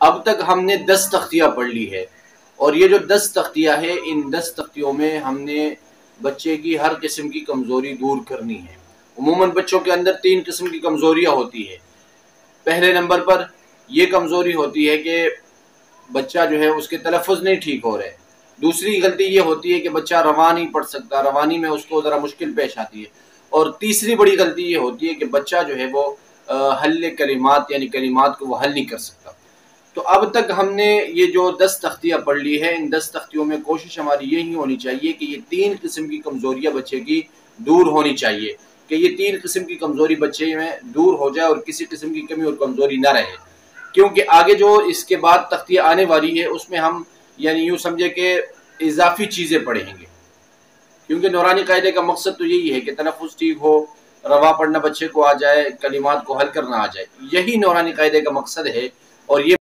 अब तक हमने दस तख्तियाँ पढ़ ली है। और ये जो दस तख्तियाँ है, इन दस तख्तियों में हमने बच्चे की हर किस्म की कमज़ोरी दूर करनी है। उमूमन बच्चों के अंदर तीन किस्म की कमज़ोरियाँ होती है। पहले नंबर पर यह कमज़ोरी होती है कि बच्चा जो है, उसके तलफ़ नहीं ठीक हो रहे। दूसरी गलती ये होती है कि बच्चा रवा नहीं पढ़ सकता रवानी में उसको ज़रा मुश्किल पेश आती है। और तीसरी बड़ी गलती ये होती है कि बच्चा जो है, वो हल कलिमात, यानी कलिमात को वो हल नहीं कर सकता। तो अब तक हमने ये जो दस तख्तियाँ पढ़ ली है, इन दस तख्तियों में कोशिश हमारी यही होनी चाहिए कि ये तीन किस्म की कमज़ोरियाँ बच्चे की दूर होनी चाहिए, कि ये तीन किस्म की कमज़ोरी बच्चे में दूर हो जाए और किसी किस्म की कमी और कमज़ोरी ना रहे। क्योंकि आगे जो इसके बाद तख्तियाँ आने वाली है, उसमें हम यानी यूँ समझे कि इजाफी चीज़ें पढ़ेंगे। क्योंकि नौरानी कायदे का मकसद तो यही है कि तनफ़ ठीक हो, रवा पढ़ना बच्चे को आ जाए, कलिमात को हल करना आ जाए। यही नौरानी कायदे का मकसद है और ये